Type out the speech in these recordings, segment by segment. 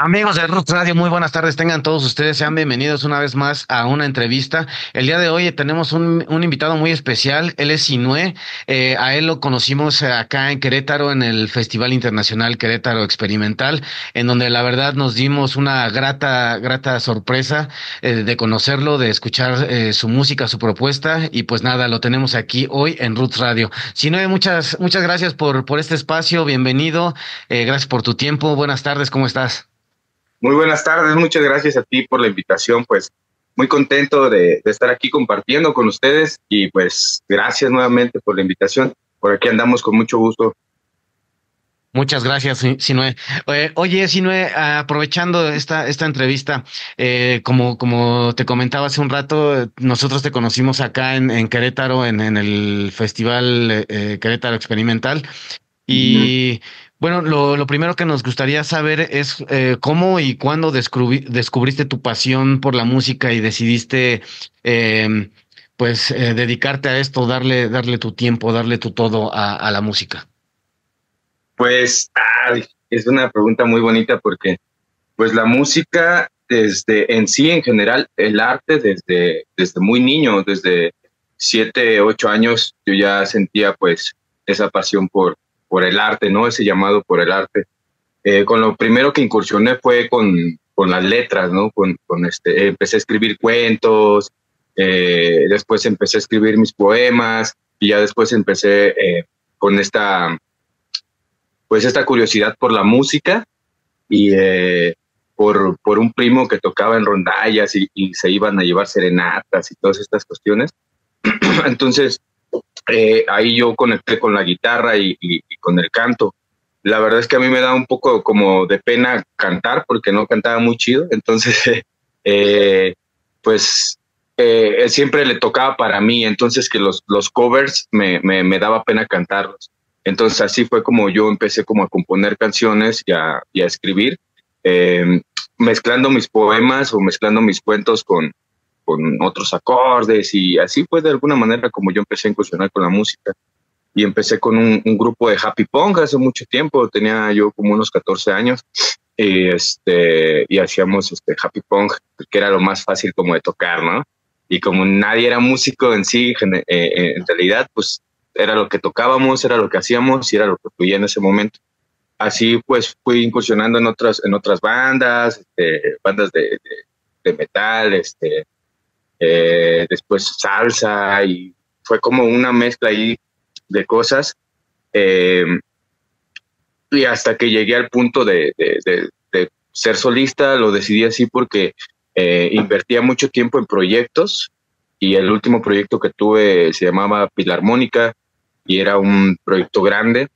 Amigos de Roots Radio, muy buenas tardes. Tengan todos ustedes, sean bienvenidos una vez más a una entrevista. El día de hoy tenemos un, invitado muy especial. Él es Sinue. Eh, a él lo conocimos acá en Querétaro, en el Festival Internacional Querétaro Experimental, en donde la verdad nos dimos una grata, grata sorpresa eh, de conocerlo, de escuchar eh, su música, su propuesta. Y pues nada, lo tenemos aquí hoy en Roots Radio. Sinue, muchas, muchas gracias por, por este espacio. Bienvenido. gracias por tu tiempo. Buenas tardes. ¿Cómo estás? Muy buenas tardes, muchas gracias a ti por la invitación, pues muy contento de, estar aquí compartiendo con ustedes y pues gracias nuevamente por la invitación. Por aquí andamos con mucho gusto. Muchas gracias, Sinue. Eh, oye, Sinue, aprovechando esta, esta entrevista, eh, como, como te comentaba hace un rato, nosotros te conocimos acá en, Querétaro, en, el Festival eh, Querétaro Experimental. Y bueno, lo, primero que nos gustaría saber es eh, cómo y cuándo descubriste tu pasión por la música y decidiste em, pues eh, dedicarte a esto, darle, darle tu tiempo, darle tu todo a, la música. Pues es una pregunta muy bonita porque pues la música desde en sí en general, el arte desde, desde muy niño, desde siete, ocho años, yo ya sentía pues esa pasión por, por el arte, ¿no? Ese llamado por el arte. Eh, con lo primero que incursioné fue con, con las letras, ¿no? Con, con este, empecé a escribir cuentos, eh, después empecé a escribir mis poemas y ya después empecé eh, con esta, pues esta curiosidad por la música y por, por un primo que tocaba en rondallas y, y se iban a llevar serenatas y todas estas cuestiones. Entonces, eh, ahí yo conecté con la guitarra y, con el canto. La verdad es que a mí me da un poco como de pena cantar porque no cantaba muy chido, entonces eh, pues eh, siempre le tocaba para mí, entonces que los, los covers me, me, daba pena cantarlos. Entonces así fue como yo empecé como a componer canciones y a, y a escribir, mezclando mis poemas o mezclando mis cuentos con, con otros acordes y así fue de alguna manera como yo empecé a incursionar con la música. Y empecé con un, grupo de happy punk hace mucho tiempo, tenía yo como unos 14 años y, este, y hacíamos este happy punk, que era lo más fácil como de tocar, ¿no? Y como nadie era músico en sí, eh, eh, en realidad, pues era lo que tocábamos, era lo que hacíamos y era lo que fluía en ese momento. Así pues fui incursionando en otras, en otras bandas, este, bandas de, de, de metal, este, eh, después salsa y fue como una mezcla ahí de cosas. Eh, y hasta que llegué al punto de, ser solista, lo decidí así porque eh, invertía mucho tiempo en proyectos y el último proyecto que tuve se llamaba Pilarmónica y era un proyecto grande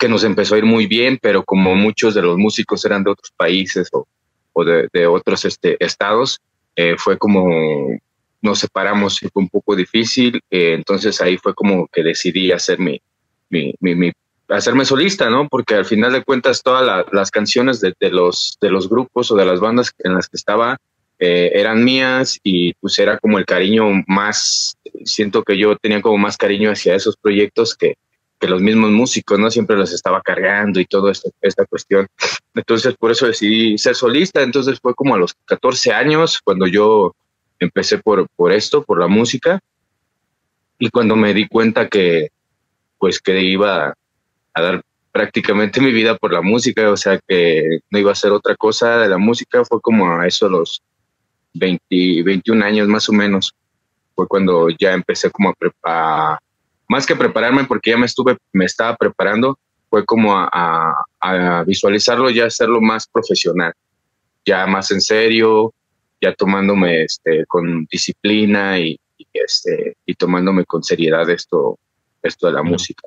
que nos empezó a ir muy bien, pero como muchos de los músicos eran de otros países o, de, otros este, estados, eh, fue como nos separamos y fue un poco difícil, eh, entonces ahí fue como que decidí hacer mi, hacerme solista, ¿no? Porque al final de cuentas todas las canciones de, de, los, de los grupos o de las bandas en las que estaba eh, eran mías y pues era como el cariño más, siento que yo tenía como más cariño hacia esos proyectos que, que los mismos músicos, ¿no? Siempre los estaba cargando y toda esta, esta cuestión. Entonces, por eso decidí ser solista. Entonces, fue como a los 14 años cuando yo empecé por, por esto, por la música. Y cuando me di cuenta que, pues, que iba a dar prácticamente mi vida por la música, o sea, que no iba a hacer otra cosa de la música, fue como a eso los 20, 21 años más o menos. Fue cuando ya empecé como a, más que prepararme porque ya me estuve, me estaba preparando, fue como a, visualizarlo ya hacerlo más profesional, ya más en serio, ya tomándome este, con disciplina y, este, y tomándome con seriedad esto, esto de la música.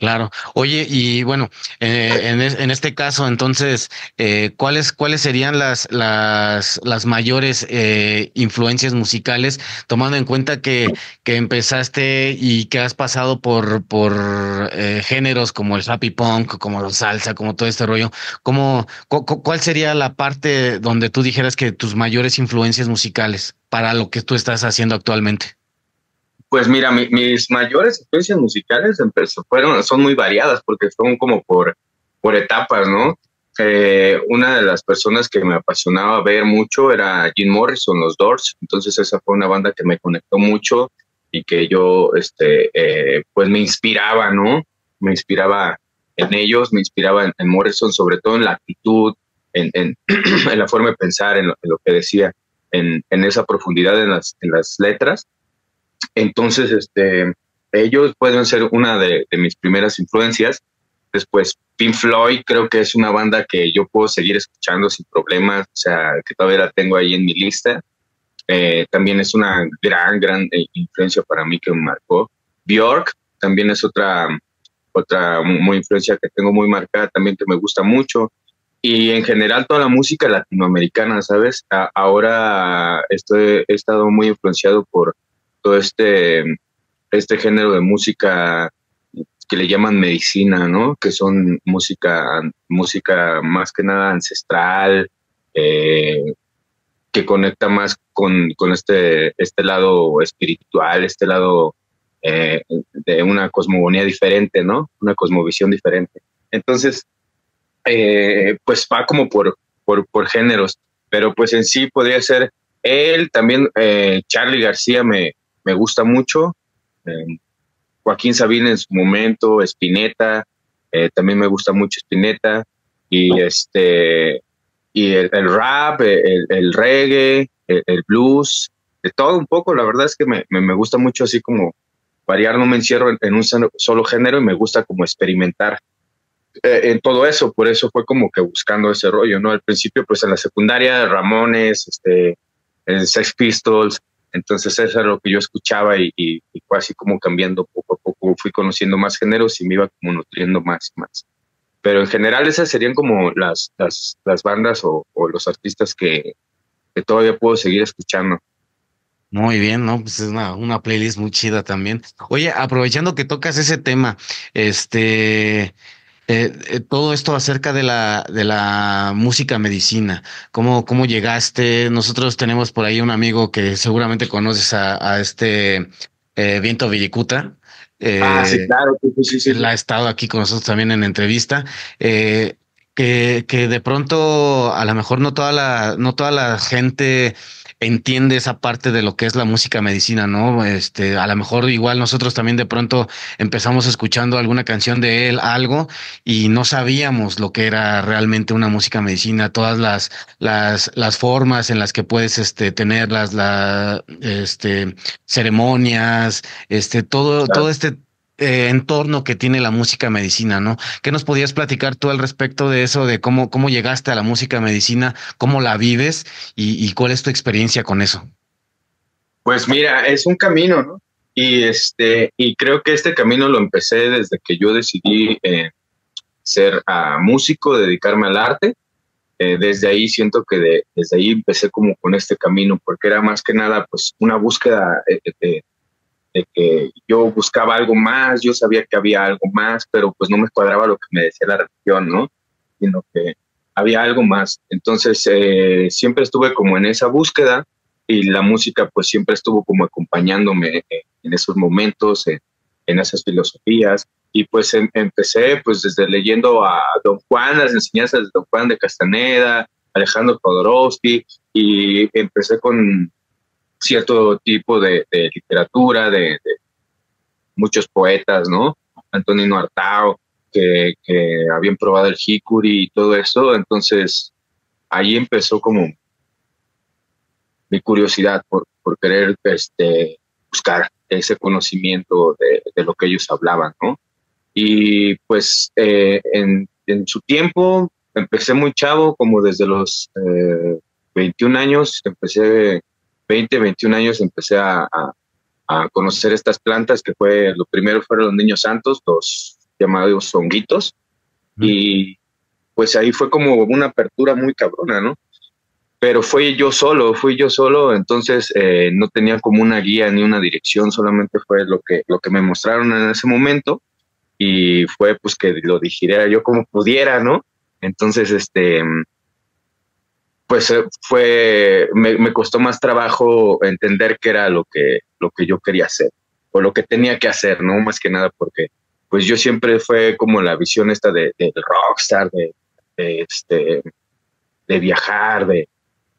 Claro. Oye, y bueno, eh, en, en, este caso, entonces, eh, ¿cuáles, ¿cuáles serían las, las, las mayores eh, influencias musicales, tomando en cuenta que, que empezaste y que has pasado por, por eh, géneros como el happy punk, como la salsa, como todo este rollo? ¿Cómo, ¿Cuál sería la parte donde tú dijeras que tus mayores influencias musicales para lo que tú estás haciendo actualmente? Pues mira, mis mayores influencias musicales fueron, son muy variadas porque son como por, por etapas, ¿no? eh, una de las personas que me apasionaba ver mucho era Jim Morrison, los Doors. Entonces esa fue una banda que me conectó mucho y que yo, este, eh, pues me inspiraba, ¿no? Me inspiraba en ellos, me inspiraba en, Morrison, sobre todo en la actitud, en, en, la forma de pensar, en lo, que decía, en, esa profundidad en las, en las letras. Entonces, este, ellos pueden ser una de, mis primeras influencias. Después, Pink Floyd, creo que es una banda que yo puedo seguir escuchando sin problemas, o sea, que todavía la tengo ahí en mi lista. Eh, también es una gran, gran influencia para mí que me marcó. Bjork también es otra, otra muy influencia que tengo muy marcada, también que me gusta mucho. Y en general toda la música latinoamericana, ¿sabes? ahora estoy, he estado muy influenciado por todo este este género de música que le llaman medicina, ¿no? Que son música, música más que nada ancestral, eh, que conecta más con, este, este lado espiritual, este lado eh, de una cosmogonía diferente, ¿no? Una cosmovisión diferente. Entonces, eh, pues va como por, por, géneros, pero pues en sí podría ser él, también Charlie García me, me gusta mucho, eh, Joaquín Sabina en su momento, Spinetta, eh, también me gusta mucho Spinetta, y este y el, rap, el, reggae, el, blues, de todo un poco, la verdad es que me, me, gusta mucho así como variar, no me encierro en, un solo género y me gusta como experimentar eh, en todo eso, por eso fue como que buscando ese rollo, ¿no? Al principio, pues en la secundaria, Ramones, este, Sex Pistols, entonces eso era lo que yo escuchaba y, fue así como cambiando poco a poco. Fui conociendo más géneros y me iba como nutriendo más y más. Pero en general esas serían como las, las, las bandas o, los artistas que, que, todavía puedo seguir escuchando. Muy bien, ¿no? Pues es una, una playlist muy chida también. Oye, aprovechando que tocas ese tema, este, eh, eh, todo esto acerca de la, de la música medicina, ¿cómo, cómo llegaste. Nosotros tenemos por ahí un amigo que seguramente conoces a, este eh, Viento Villicuta. ah, sí, claro, sí, sí, Él ha estado aquí con nosotros también en entrevista. que, que de pronto a lo mejor no toda la, no toda la gente entiende esa parte de lo que es la música medicina, ¿no? Este, a lo mejor igual nosotros también de pronto empezamos escuchando alguna canción de él, algo, y no sabíamos lo que era realmente una música medicina, todas las, las, las formas en las que puedes este, tener las, la, este, ceremonias, este, todo, todo este eh, entorno que tiene la música medicina, ¿no? ¿Qué nos podías platicar tú al respecto de eso, de cómo, cómo llegaste a la música medicina, cómo la vives y, cuál es tu experiencia con eso? Pues mira, es un camino, ¿no? Y, este, y creo que este camino lo empecé desde que yo decidí eh, ser ah, músico, dedicarme al arte. Eh, desde ahí siento que desde ahí empecé como con este camino, porque era más que nada pues una búsqueda de, de que yo buscaba algo más, yo sabía que había algo más, pero pues no me cuadraba lo que me decía la religión, ¿no? Sino que había algo más. Entonces eh, siempre estuve como en esa búsqueda y la música pues siempre estuvo como acompañándome en esos momentos, en, esas filosofías. Y pues em, empecé pues desde leyendo a Don Juan, las enseñanzas de Don Juan de Castaneda, Alejandro Jodorowsky, y empecé con cierto tipo de, literatura, de, muchos poetas, ¿no? Antonino Artao, que, habían probado el hikuri y todo eso. Entonces, ahí empezó como mi curiosidad por, querer este, buscar ese conocimiento de, lo que ellos hablaban, ¿no? Y pues eh, en, su tiempo empecé muy chavo, como desde los 21 eh, años, empecé 20, 21 años empecé a, conocer estas plantas, que fue, lo primero fueron los niños santos, los llamados honguitos, y pues ahí fue como una apertura muy cabrona, ¿no? Pero fui yo solo, fui yo solo, entonces eh, no tenía como una guía ni una dirección, solamente fue lo que, lo que me mostraron en ese momento y fue pues que lo dijera yo como pudiera, ¿no? Entonces, este, pues eh, fue, me, costó más trabajo entender qué era lo que, lo que yo quería hacer o lo que tenía que hacer, ¿no? Más que nada porque pues yo siempre fue como la visión esta de, rockstar, de, este, de viajar, de,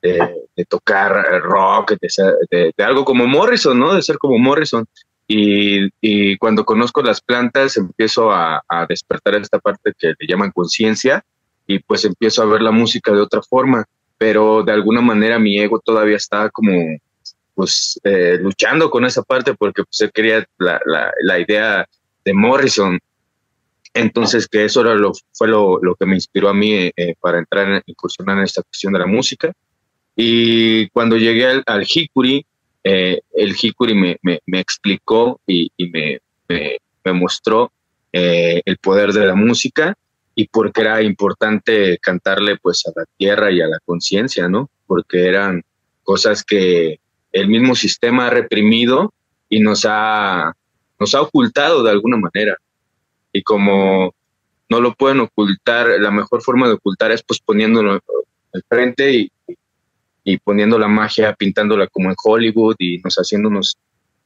de, tocar rock, de, de, algo como Morrison, ¿no? De ser como Morrison. Y, y cuando conozco las plantas empiezo a, a, despertar esta parte que le llaman conciencia y pues empiezo a ver la música de otra forma, pero de alguna manera mi ego todavía está como pues eh, luchando con esa parte porque pues él quería la, la, la idea de Morrison entonces, que eso era lo, fue lo, lo que me inspiró a mí eh, para entrar, en, incursionar en esta cuestión de la música. Y cuando llegué al, Hikuri, eh, el Hikuri me, me, me explicó y, y me, me, mostró el poder de la música y por qué era importante cantarle pues a la tierra y a la conciencia, ¿no? Porque eran cosas que el mismo sistema ha reprimido y nos ha, nos ha ocultado de alguna manera y como no lo pueden ocultar, la mejor forma de ocultar es pues poniéndolo al frente y, y poniendo la magia, pintándola como en Hollywood y nos haciéndonos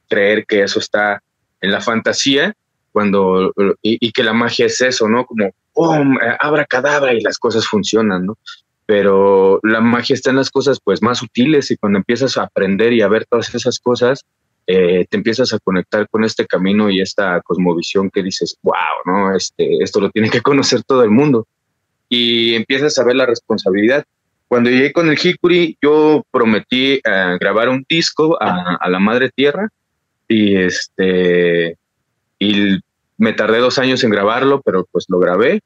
creer que eso está en la fantasía, cuando, y, que la magia es eso, ¿no? Como, ¡pum! abra cadabra y las cosas funcionan, ¿no? Pero la magia está en las cosas pues más sutiles y cuando empiezas a aprender y a ver todas esas cosas, eh, te empiezas a conectar con este camino y esta cosmovisión que dices, wow, ¿no? Este, esto lo tiene que conocer todo el mundo. Y empiezas a ver la responsabilidad. Cuando llegué con el Hikuri, yo prometí eh, grabar un disco a, la Madre Tierra y este y me tardé dos años en grabarlo, pero pues lo grabé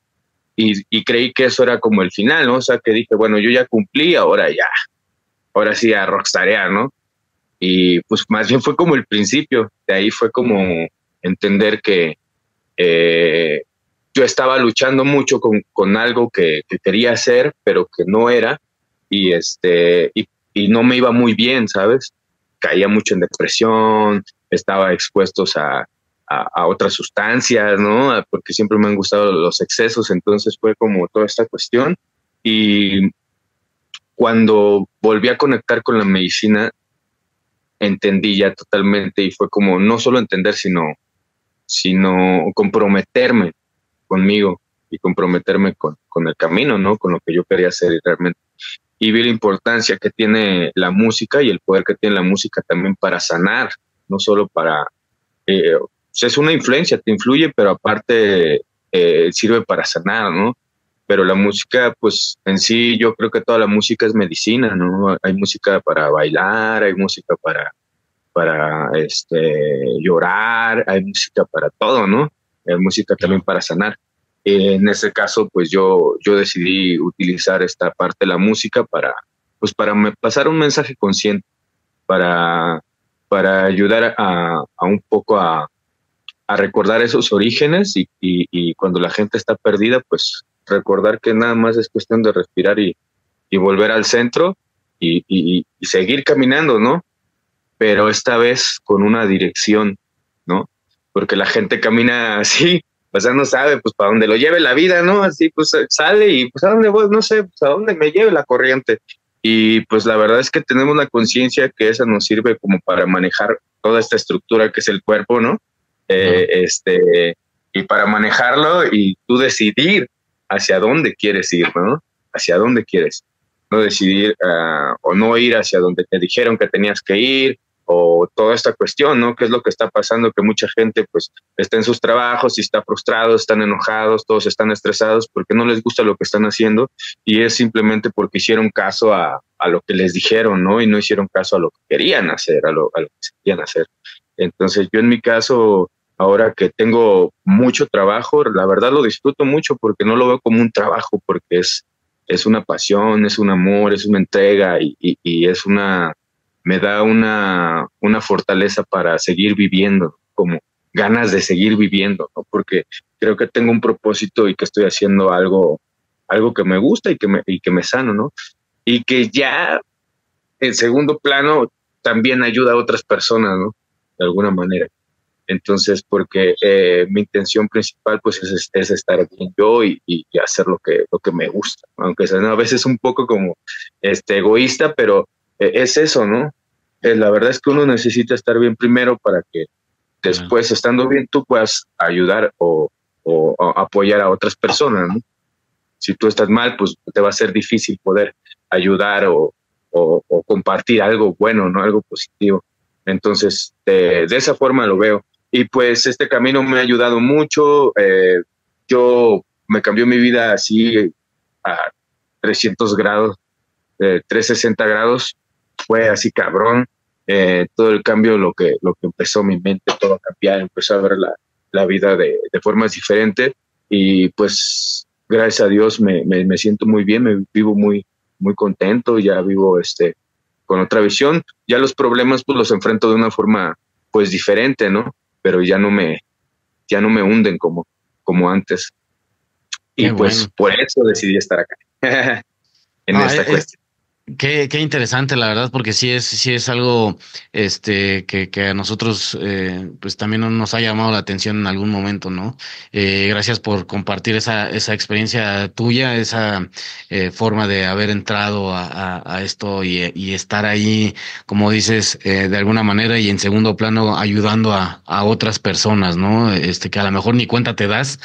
y, y, creí que eso era como el final, ¿no? O sea, que dije, bueno, yo ya cumplí, ahora ya, ahora sí a rockstarear, ¿no? Y pues más bien fue como el principio, de ahí fue como entender que eh, yo estaba luchando mucho con, con algo que, quería hacer, pero que no era, y, este, y, no me iba muy bien, ¿sabes? Caía mucho en depresión, estaba expuestos a, a, otras sustancias, ¿no? Porque siempre me han gustado los excesos, entonces fue como toda esta cuestión. Y cuando volví a conectar con la medicina, entendí ya totalmente y fue como no solo entender, sino, sino comprometerme conmigo y comprometerme con, con el camino, ¿no? Con lo que yo quería hacer realmente. Y vi la importancia que tiene la música y el poder que tiene la música también para sanar, no solo para... Eh, es una influencia, te influye, pero aparte eh, sirve para sanar, ¿no? Pero la música, pues en sí, yo creo que toda la música es medicina, ¿no? Hay música para bailar, hay música para, para este, llorar, hay música para todo, ¿no? Hay música también para sanar. En ese caso, pues yo, yo decidí utilizar esta parte de la música para, pues para pasar un mensaje consciente, para, para ayudar a, a un poco a, a recordar esos orígenes y, cuando la gente está perdida, pues recordar que nada más es cuestión de respirar y, volver al centro y, y, seguir caminando, ¿no? Pero esta vez con una dirección, ¿no? Porque la gente camina así, pues ya no sabe, pues para dónde lo lleve la vida, ¿no? Así pues sale y pues a dónde voy, no sé, pues a dónde me lleve la corriente. Y pues la verdad es que tenemos la conciencia que esa nos sirve como para manejar toda esta estructura que es el cuerpo, ¿no? Eh, este, y para manejarlo y tú decidir hacia dónde quieres ir, ¿no? Hacia dónde quieres. No decidir uh, o no ir hacia donde te dijeron que tenías que ir o toda esta cuestión, ¿no? ¿Qué es lo que está pasando? Que mucha gente pues está en sus trabajos y está frustrado, están enojados, todos están estresados porque no les gusta lo que están haciendo y es simplemente porque hicieron caso a, a lo que les dijeron, ¿no? Y no hicieron caso a lo que querían hacer, a lo, a lo que querían hacer. Entonces yo en mi caso ahora que tengo mucho trabajo, la verdad lo disfruto mucho porque no lo veo como un trabajo, porque es, es una pasión, es un amor, es una entrega y, y, es una, me da una, una fortaleza para seguir viviendo, como ganas de seguir viviendo, ¿no? porque creo que tengo un propósito y que estoy haciendo algo, algo que me gusta y que me, y que me sano, ¿no? Y que ya en segundo plano también ayuda a otras personas, ¿no? De alguna manera. Entonces, porque eh, mi intención principal pues es, es estar bien yo y, y, hacer lo que, lo que me gusta, aunque sea a veces un poco como este, egoísta, pero eh, es eso, ¿no? Eh, la verdad es que uno necesita estar bien primero para que después, estando bien, tú puedas ayudar o, o, o apoyar a otras personas, ¿no? si tú estás mal, pues te va a ser difícil poder ayudar o, o, compartir algo bueno, ¿no? Algo positivo. Entonces, de, esa forma lo veo. Y pues este camino me ha ayudado mucho. Eh, yo me cambió mi vida así a 300 grados, eh, 360 grados. Fue así cabrón. Eh, todo el cambio, lo que, lo que empezó mi mente, todo a cambiar, empezó a ver la, la vida de, de formas diferentes. Y pues, gracias a Dios, me, me, me siento muy bien, me vivo muy, muy contento, ya vivo este, con otra visión. Ya los problemas pues los enfrento de una forma pues diferente, ¿no? Pero ya no me, ya no me hunden como, como antes. Y pues por eso decidí estar acá en ah, esta cuestión. Qué, interesante, la verdad, porque sí es, sí es algo este, que, que a nosotros eh, pues también nos ha llamado la atención en algún momento, ¿no? Eh, gracias por compartir esa, esa experiencia tuya, esa eh, forma de haber entrado a, esto y, y, estar ahí, como dices, eh, de alguna manera y en segundo plano ayudando a, a otras personas, ¿no? Este, que a lo mejor ni cuenta te das,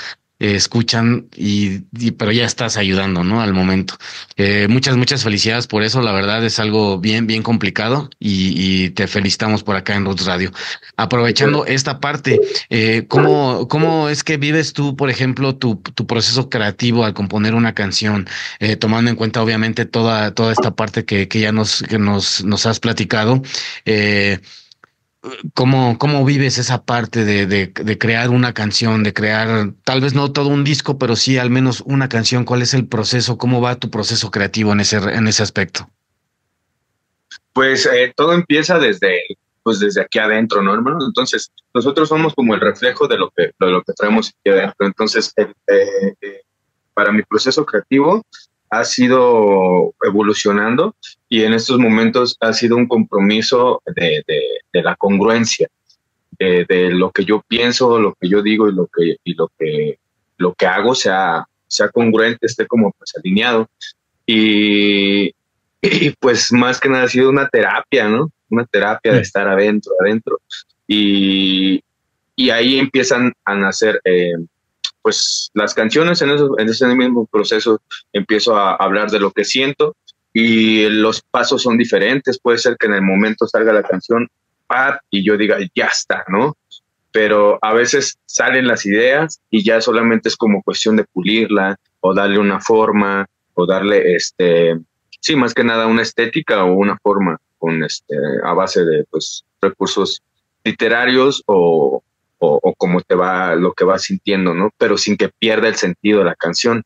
escuchan y, pero ya estás ayudando, ¿no? Al momento. Eh, muchas, muchas felicidades por eso. La verdad es algo bien, bien complicado y, te felicitamos por acá en Roots Radio. Aprovechando esta parte, eh, ¿cómo, ¿cómo es que vives tú, por ejemplo, tu, tu proceso creativo al componer una canción, eh, tomando en cuenta obviamente toda, toda esta parte que, que ya nos, que nos, nos has platicado? Eh, ¿Cómo, ¿Cómo vives esa parte de, de, crear una canción, de crear tal vez no todo un disco, pero sí al menos una canción? ¿Cuál es el proceso? ¿Cómo va tu proceso creativo en ese, en ese aspecto? Pues eh, todo empieza desde, pues desde aquí adentro, ¿no, hermano? Entonces, nosotros somos como el reflejo de lo que, de lo que traemos aquí adentro. Entonces, eh, eh, para mi proceso creativo, ha sido evolucionando y en estos momentos ha sido un compromiso de, de, la congruencia, de, lo que yo pienso, lo que yo digo y lo que, y lo que, lo que hago sea, sea congruente, esté como pues alineado. Y, y, pues más que nada ha sido una terapia, ¿no? Una terapia de estar adentro, adentro. Y, y ahí empiezan a nacer eh, pues las canciones en, ese mismo proceso empiezo a hablar de lo que siento y los pasos son diferentes. Puede ser que en el momento salga la canción y yo diga, ya está, ¿no? Pero a veces salen las ideas y ya solamente es como cuestión de pulirla o darle una forma o darle, este, sí, más que nada una estética o una forma con este, a base de pues, recursos literarios o, o, cómo te va, lo que vas sintiendo, ¿no? Pero sin que pierda el sentido de la canción.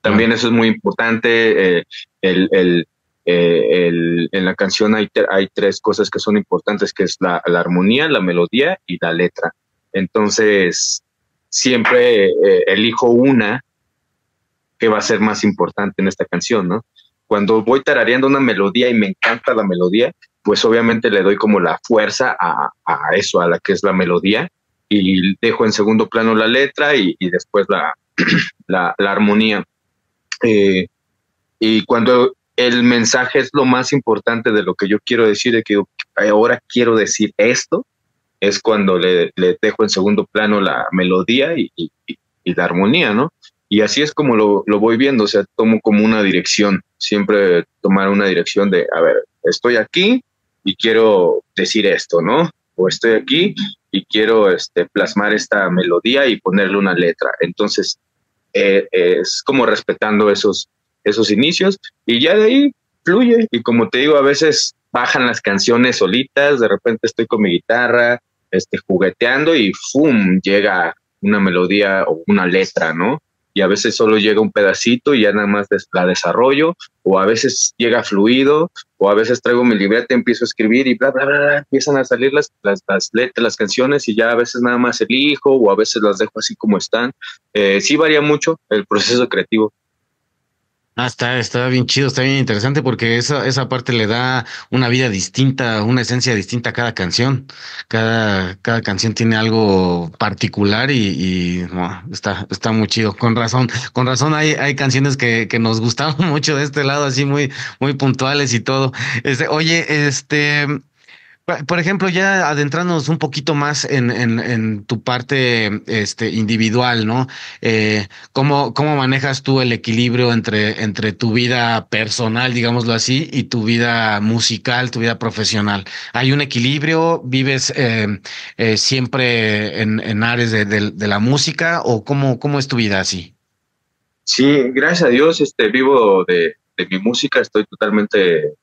También eso es muy importante. Eh, el, el, eh, el, en la canción hay, hay tres cosas que son importantes, que es la, la armonía, la melodía y la letra. Entonces, siempre eh, elijo una que va a ser más importante en esta canción, ¿no? Cuando voy tarareando una melodía y me encanta la melodía, pues obviamente le doy como la fuerza a, a eso, a la que es la melodía, y dejo en segundo plano la letra y, después la, la, armonía. Eh, y cuando el mensaje es lo más importante de lo que yo quiero decir, de que ahora quiero decir esto, es cuando le, dejo en segundo plano la melodía y, la armonía, ¿no? Y así es como lo, lo, voy viendo, o sea, tomo como una dirección, siempre tomar una dirección de, a ver, estoy aquí y quiero decir esto, ¿no? O estoy aquí y quiero este, plasmar esta melodía y ponerle una letra. Entonces, eh, es como respetando esos, esos inicios y ya de ahí fluye. Y como te digo, a veces bajan las canciones solitas, de repente estoy con mi guitarra, este, jugueteando y ¡fum! llega una melodía o una letra, ¿no? Y a veces solo llega un pedacito y ya nada más la desarrollo, o a veces llega fluido, o a veces traigo mi libreta, empiezo a escribir y bla, bla, bla, empiezan a salir las, las, las letras, las canciones y ya a veces nada más elijo o a veces las dejo así como están. Eh, sí varía mucho el proceso creativo. Ah, está, está bien chido, está bien interesante porque esa, esa parte le da una vida distinta, una esencia distinta a cada canción. Cada, cada canción tiene algo particular y, y está, está muy chido. Con razón, con razón hay, hay canciones que, que nos gustaban mucho de este lado, así muy, muy puntuales y todo. Este, oye, este, Por ejemplo, ya adentrándonos un poquito más en, tu parte este, individual, ¿no? Eh, ¿cómo, ¿Cómo manejas tú el equilibrio entre, tu vida personal, digámoslo así, y tu vida musical, tu vida profesional? ¿Hay un equilibrio? ¿Vives eh, eh, siempre en, en áreas de, la música o cómo, es tu vida así? Sí, gracias a Dios este, vivo de, mi música, estoy totalmente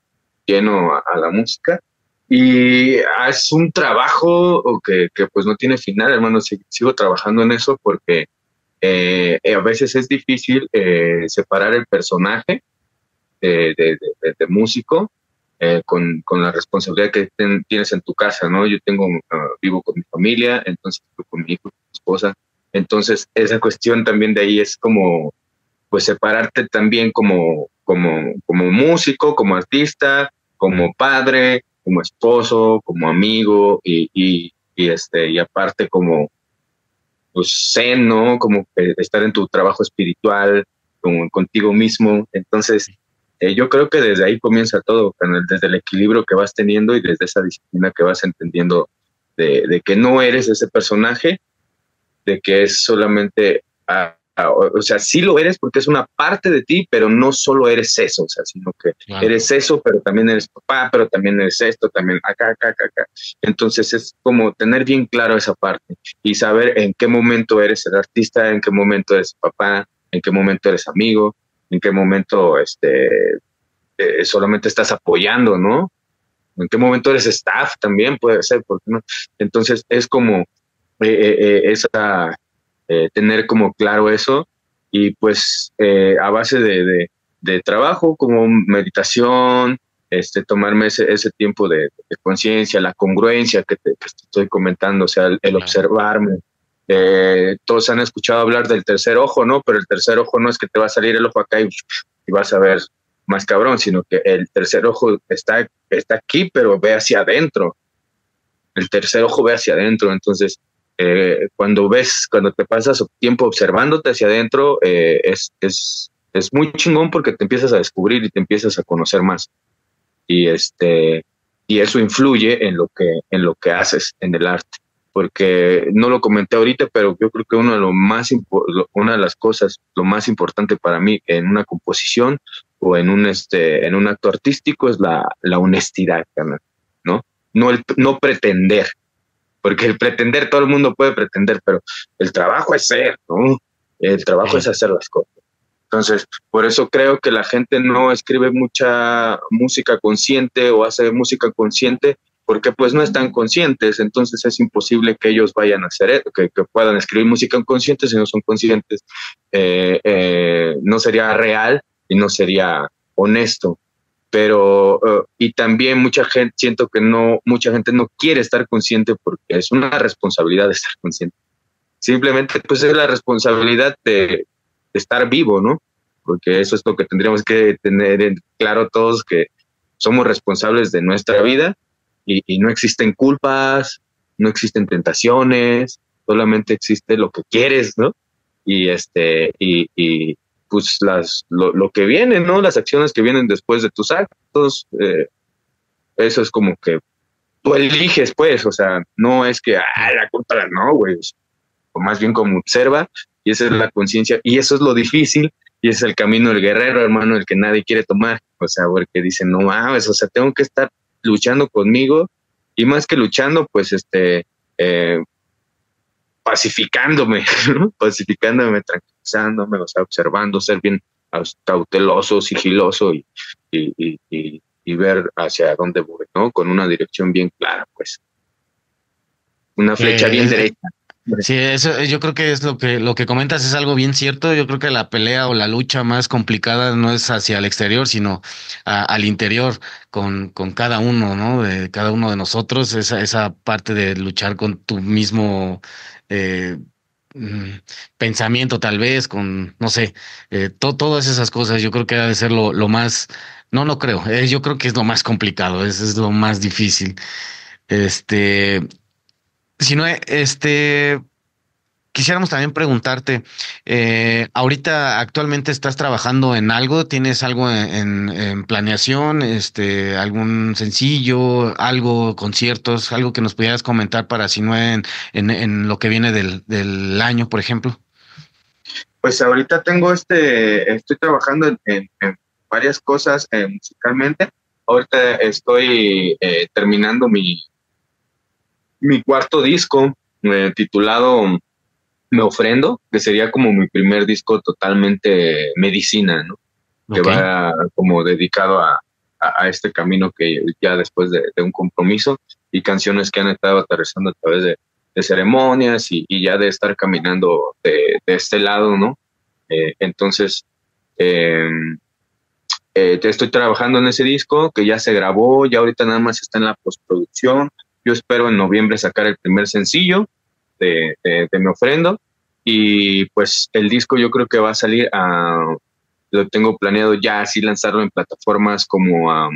lleno a la música y es un trabajo que, pues no tiene final, hermano. Sigo trabajando en eso porque eh, a veces es difícil eh, separar el personaje de, músico eh, con, con, la responsabilidad que tienes en tu casa, ¿no? Yo tengo, uh, vivo con mi familia, entonces con mi hijo, con mi esposa. Entonces, esa cuestión también de ahí es como, pues separarte también como, como, como músico, como artista, como padre, como esposo, como amigo y, este, y aparte como pues ¿no? Como estar en tu trabajo espiritual, como contigo mismo. Entonces, eh, yo creo que desde ahí comienza todo, desde el equilibrio que vas teniendo y desde esa disciplina que vas entendiendo de, que no eres ese personaje, de que es solamente a, o sea, sí lo eres porque es una parte de ti, pero no solo eres eso, o sea, sino que claro. eres eso, pero también eres papá, pero también eres esto, también acá, acá, acá, acá. Entonces es como tener bien claro esa parte y saber en qué momento eres el artista, en qué momento eres papá, en qué momento eres amigo, en qué momento este, eh, solamente estás apoyando, ¿no? En qué momento eres staff también puede ser, porque no? Entonces es como eh, eh, esa eh, tener como claro eso y pues eh, a base de, de, de, trabajo como meditación, este, tomarme ese, ese tiempo de, de conciencia, la congruencia que te, que te, estoy comentando, o sea, el, el observarme. Eh, todos han escuchado hablar del tercer ojo, ¿no? Pero el tercer ojo no es que te va a salir el ojo acá y, y vas a ver más cabrón, sino que el tercer ojo está, está aquí, pero ve hacia adentro. El tercer ojo ve hacia adentro, entonces eh, cuando ves, cuando te pasas tiempo observándote hacia adentro, eh, es, es, es muy chingón porque te empiezas a descubrir y te empiezas a conocer más. Y este, y eso influye en lo que, en lo que haces en el arte. Porque no lo comenté ahorita, pero yo creo que uno de lo más, una de las cosas, lo más importante para mí en una composición o en un, este, en un acto artístico es la, la honestidad, ¿no? No, el, no pretender, porque el pretender, todo el mundo puede pretender, pero el trabajo es ser, ¿no? El trabajo sí. es hacer las cosas. Entonces, por eso creo que la gente no escribe mucha música consciente o hace música consciente porque pues no están conscientes, entonces es imposible que ellos vayan a hacer eso, que, que puedan escribir música consciente si no son conscientes, eh, eh, no sería real y no sería honesto pero uh, y también mucha gente siento que no mucha gente no quiere estar consciente porque es una responsabilidad estar consciente. Simplemente pues es la responsabilidad de, de, estar vivo no porque eso es lo que tendríamos que tener en claro todos que somos responsables de nuestra vida y, y no existen culpas no existen tentaciones solamente existe lo que quieres no y este y, y pues las lo, lo, que viene, ¿no? Las acciones que vienen después de tus actos, eh, eso es como que tú eliges, pues, o sea, no es que, ah, la culpa, no, güey, o más bien como observa, y esa es la conciencia, y eso es lo difícil, y es el camino del guerrero, hermano, el que nadie quiere tomar, o sea, porque dicen, no mames, o sea, tengo que estar luchando conmigo, y más que luchando, pues, este, eh, pacificándome, ¿no? pacificándome, tranquilizándome, o sea, observando, ser bien cauteloso, sigiloso y, y, y, y, ver hacia dónde voy, ¿no? Con una dirección bien clara, pues. Una flecha eh, bien derecha. Sí, eso yo creo que es lo que lo que comentas es algo bien cierto. Yo creo que la pelea o la lucha más complicada no es hacia el exterior, sino al interior con, con cada uno, ¿no? De cada uno de nosotros, esa, esa parte de luchar con tu mismo eh, mm, pensamiento tal vez, con, no sé, eh, to, todas esas cosas, yo creo que ha de ser lo, lo más, no lo creo, eh, yo creo que es lo más complicado, es, es lo más difícil. Este, si no, este, quisiéramos también preguntarte, eh, ahorita actualmente estás trabajando en algo, tienes algo en, planeación, este, algún sencillo, algo, conciertos, algo que nos pudieras comentar para si no en, en, lo que viene del, del año, por ejemplo. Pues ahorita tengo este, estoy trabajando en, varias cosas eh, musicalmente. Ahorita estoy eh, terminando mi, mi cuarto disco eh, titulado Me Ofrendo, que sería como mi primer disco totalmente medicina, ¿no? Que va como dedicado a, a, este camino que ya después de, un compromiso y canciones que han estado aterrizando a través de, ceremonias y, ya de estar caminando de, este lado, ¿no? Eh, entonces, em, eh, estoy trabajando en ese disco que ya se grabó, ya ahorita nada más está en la postproducción. Yo espero en noviembre sacar el primer sencillo de, de, mi ofrendo y pues el disco yo creo que va a salir lo tengo planeado ya así lanzarlo en plataformas como a,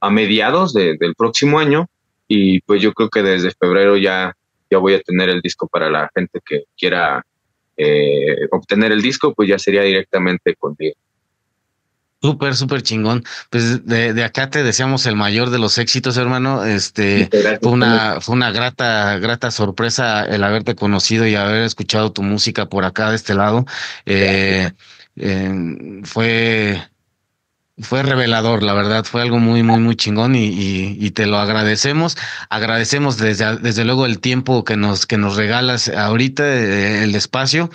a mediados del próximo año y pues yo creo que desde febrero ya, ya voy a tener el disco para la gente que quiera eh, obtener el disco, pues ya sería directamente contigo. Súper, súper chingón. Pues de, de, acá te deseamos el mayor de los éxitos, hermano. Este fue una, fue una grata, grata sorpresa el haberte conocido y haber escuchado tu música por acá de este lado. Eh, eh, fue fue revelador, la verdad, fue algo muy, muy, muy chingón y, y, te lo agradecemos. Agradecemos desde, desde luego el tiempo que nos, que nos regalas ahorita, eh, el espacio.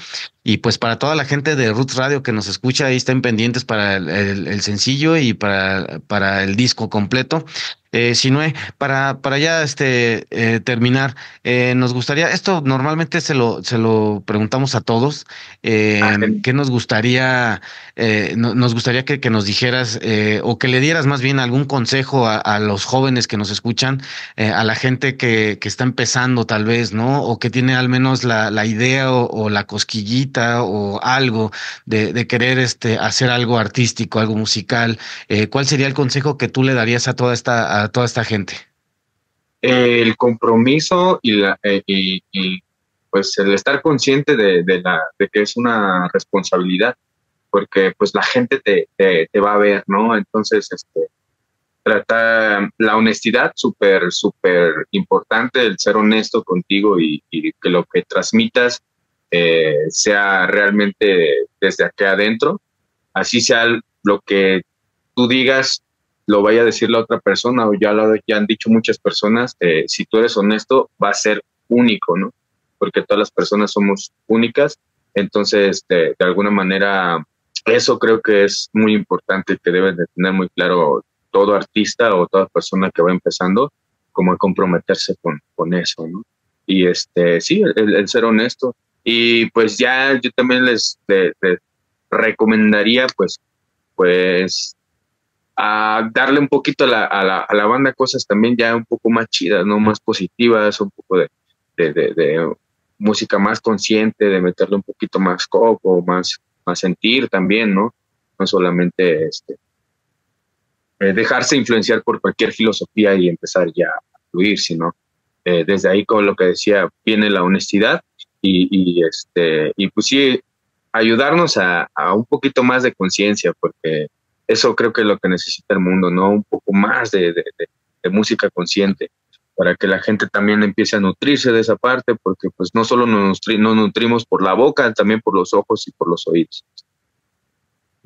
Y pues para toda la gente de Roots Radio que nos escucha, ahí estén pendientes para el, el, sencillo y para, para el disco completo. Eh, Sinue, para, para ya este, eh, terminar, eh, nos gustaría, esto normalmente se lo, se lo preguntamos a todos, eh, ¿qué nos gustaría, eh, nos gustaría que, que nos dijeras eh, o que le dieras más bien algún consejo a, a los jóvenes que nos escuchan, eh, a la gente que, que está empezando tal vez, ¿no? O que tiene al menos la, la idea o, o la cosquillita o algo de, querer este, hacer algo artístico, algo musical. Eh, ¿Cuál sería el consejo que tú le darías a toda esta a toda esta gente? El compromiso y, la, eh, y, pues el estar consciente de, de, la, que es una responsabilidad, porque pues la gente te, te, va a ver, ¿no? Entonces, este, trata la honestidad, súper, súper importante, el ser honesto contigo y, que lo que transmitas eh, sea realmente desde aquí adentro, así sea lo que tú digas, lo vaya a decir la otra persona o ya lo ya han dicho muchas personas, eh, si tú eres honesto, va a ser único, ¿no? Porque todas las personas somos únicas, entonces de, de alguna manera eso creo que es muy importante que deben de tener muy claro todo artista o toda persona que va empezando, como comprometerse con, con eso, ¿no? Y este, sí, el ser honesto. Y pues ya yo también les, les, recomendaría, pues, pues a darle un poquito a la, a, la, a la, banda cosas también ya un poco más chidas, ¿no? Más positivas, un poco de, de, música más consciente, de meterle un poquito más coco, más, más sentir también, ¿no? No solamente este, eh, dejarse influenciar por cualquier filosofía y empezar ya a fluir, sino eh, desde ahí, con lo que decía, viene la honestidad y, y este, y pues sí, ayudarnos a, un poquito más de conciencia, porque eso creo que es lo que necesita el mundo, ¿no? Un poco más de, de, música consciente para que la gente también empiece a nutrirse de esa parte, porque pues no solo nos nutrimos por la boca, también por los ojos y por los oídos.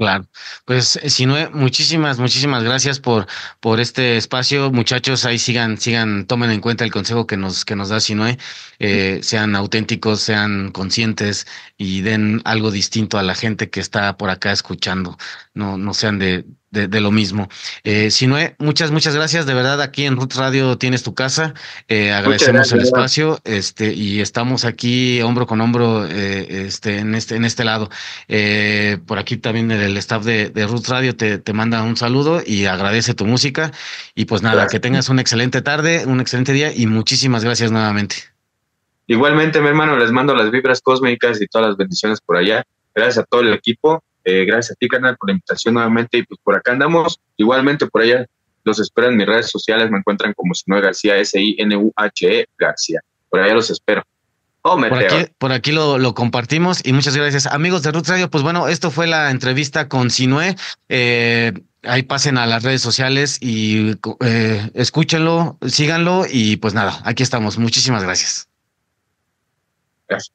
Claro, pues eh, Sinue, muchísimas, muchísimas gracias por, por este espacio. Muchachos, ahí sigan, sigan, tomen en cuenta el consejo que nos, que nos da Sinue, eh, sean auténticos, sean conscientes y den algo distinto a la gente que está por acá escuchando. No, no sean de, de, de, lo mismo. Eh, Sinue, muchas, muchas gracias. De verdad, aquí en Root Radio tienes tu casa. Eh, agradecemos gracias, el espacio este, y estamos aquí hombro con hombro eh, este, en, este, en este lado. Eh, por aquí también el staff de, de Root Radio te, te manda un saludo y agradece tu música. Y pues nada, gracias. que tengas una excelente tarde, un excelente día y muchísimas gracias nuevamente. Igualmente, mi hermano, les mando las vibras cósmicas y todas las bendiciones por allá. Gracias a todo el equipo eh, gracias a ti, canal, por la invitación nuevamente. Y pues por acá andamos. Igualmente, por allá los espero en mis redes sociales. Me encuentran como Sinue García, S-I-N-U-H-E García. Por allá los espero. O por aquí, por aquí lo, lo, compartimos y muchas gracias. Amigos de Roots Radio, pues bueno, esto fue la entrevista con Sinue. Eh, ahí pasen a las redes sociales y eh, escúchenlo, síganlo y pues nada, aquí estamos. Muchísimas gracias. Gracias.